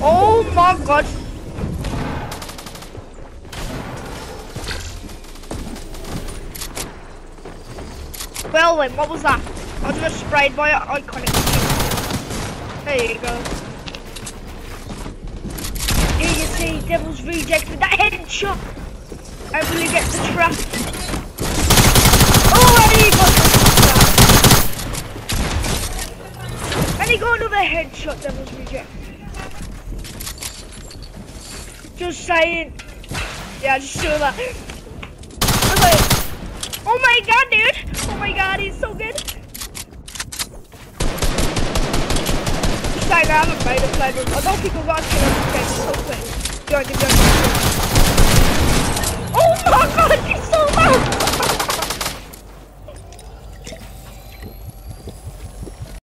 Oh my god. Well then, what was that? I was just sprayed by an Ikonik. There you go. Here you see Devil's Reject with that headshot. Hopefully get the trap. Oh, and he got And he got another headshot, Devil's Reject. Just saying. Yeah, just saw that. Like, oh my god, dude. Oh my god, he's so good. Just got a kill on the. Going to go. Oh my god!